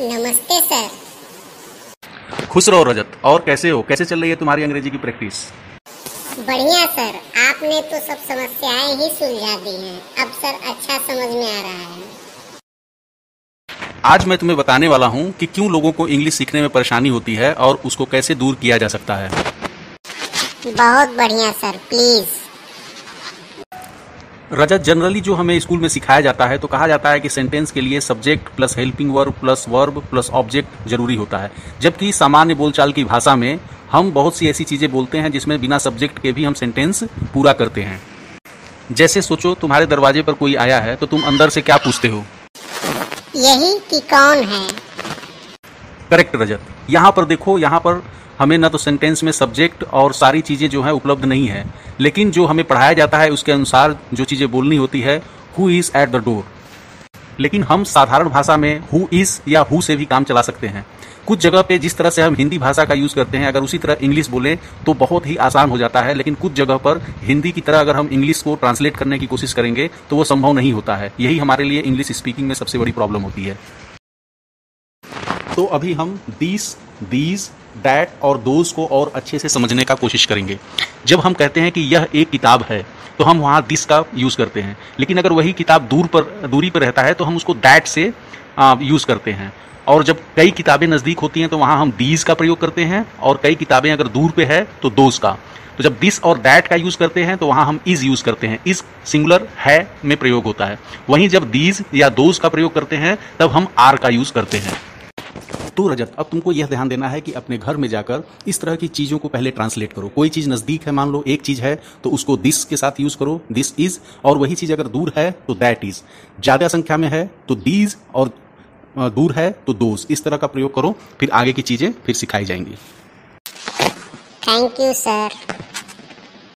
नमस्ते सर। खुश रहो रजत। और कैसे हो? कैसे चल रही है तुम्हारी अंग्रेज़ी की प्रैक्टिस? बढ़िया सर। आपने तो सब समस्याएँ ही सुलझा दी हैं। अब सर अच्छा समझ में आ रहा है। आज मैं तुम्हें बताने वाला हूँ कि क्यों लोगों को इंग्लिश सीखने में परेशानी होती है और उसको कैसे दूर किया जा सकता है। बहुत बढ़िया सर। प्लीज़। रजत जनरली जो हमें स्कूल में सिखाया जाता है तो कहा जाता है कि सेंटेंस के लिए subject plus helping verb plus verb plus object ज़रूरी होता है। जबकि सामान्य बोलचाल की भाषा में हम बहुत सी ऐसी चीज़ें बोलते हैं जिसमें बिना सब्जेक्ट के भी हम सेंटेंस पूरा करते हैं। जैसे सोचो तुम्हारे दरवाजे पर कोई आया है तो तुम अंदर से क्या पूछते हो? यही कि कौन है? करेक्ट रजत। यहाँ पर देखो यहाँ पर हमें ना तो सेंटेंस में सब्जेक्ट और सारी चीज़ें जो है उपलब्ध नहीं है। लेकिन जो हमें पढ़ाया जाता है, उसके अनुसार जो चीज़ें बोलनी होती है who is at the door लेकिन हम साधारण भाषा में हु इज़ या हु से भी काम चला सकते हैं। कुछ जगह पे जिस तरह से हम हिंदी भाषा का यूज़ करते हैं, अगर उसी तरह इंग्लिश बोलें तो बहुत ही आसान हो जाता है, लेकिन कुछ जगह पर हिंदी की तरह अगर हम इंग्लिश को ट्रांसलेट करने की कोशिश करेंगे तो वो संभव नहीं होता है। यही हमारे लिए इंग्लिश स्पीकिंग में सबसे बड़ी प्रॉब्लम होती है। तो अभी हम दीस दीज दैट और दोज को और अच्छे से समझने का कोशिश करेंगे। जब हम कहते हैं कि यह एक किताब है तो हम वहाँ दिस का यूज़ करते हैं। लेकिन अगर वही किताब दूर पर, दूरी पर रहता है तो हम उसको दैट से यूज़ करते हैं। और जब कई किताबें नज़दीक होती हैं तो वहाँ हम दीज का प्रयोग करते हैं, और कई किताबें अगर दूर पे है तो दोज का। तो जब दिस और दैट का यूज़ करते हैं तो वहाँ हम इज़ यूज़ करते हैं। इस सिंगुलर है में प्रयोग होता है। वहीं जब दीज या दोज का प्रयोग करते हैं, तब हम आर का यूज़ करते हैं। तो रजत, अब तुमको यह ध्यान देना है कि अपने घर में जाकर इस तरह की चीज़ों को पहले ट्रांसलेट करो। कोई चीज़ नज़दीक है, मान लो, एक चीज़ है तो उसको दिस के साथ यूज़ करो दिस इज़ और वही चीज़ अगर दूर है तो दैट इज़ ज़्यादा संख्या में है तो दीज और दूर है तो दोज इस तरह का प्रयोग करो, फिर आगे की चीज़ें फिर सिखाई जाएँगी। Thank you sir